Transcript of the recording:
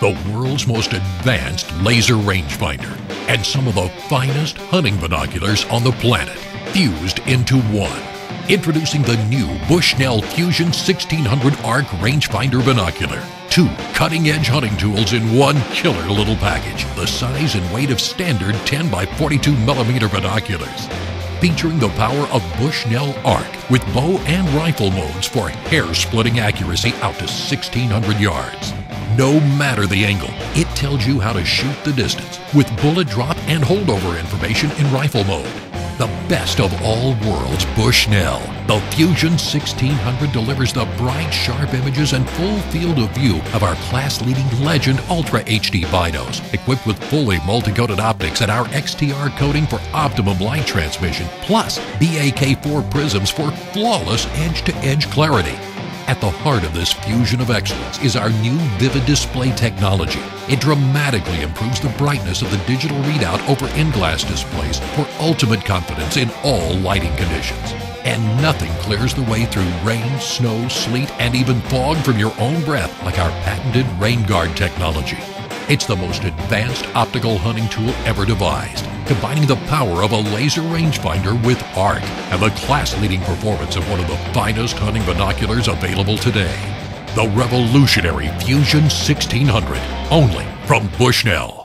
the world's most advanced laser rangefinder, and some of the finest hunting binoculars on the planet, fused into one. Introducing the new Bushnell Fusion 1600 Arc Rangefinder Binocular. Two cutting edge hunting tools in one killer little package. The size and weight of standard 10 by 42 millimeter binoculars. Featuring the power of Bushnell Arc with bow and rifle modes for hair splitting accuracy out to 1600 yards. No matter the angle, it tells you how to shoot the distance with bullet drop and holdover information in rifle mode. The best of all worlds, Bushnell. The Fusion 1600 delivers the bright, sharp images and full field of view of our class-leading Legend Ultra HD binos, equipped with fully multi-coated optics and our XTR coating for optimum light transmission, plus BAK4 prisms for flawless edge-to-edge clarity. At the heart of this fusion of excellence is our new Vivid Display technology. It dramatically improves the brightness of the digital readout over in-glass displays for ultimate confidence in all lighting conditions. And nothing clears the way through rain, snow, sleet, and even fog from your own breath like our patented RainGuard technology. It's the most advanced optical hunting tool ever devised, combining the power of a laser rangefinder with ARC and the class-leading performance of one of the finest hunting binoculars available today. The revolutionary Fusion 1600, only from Bushnell.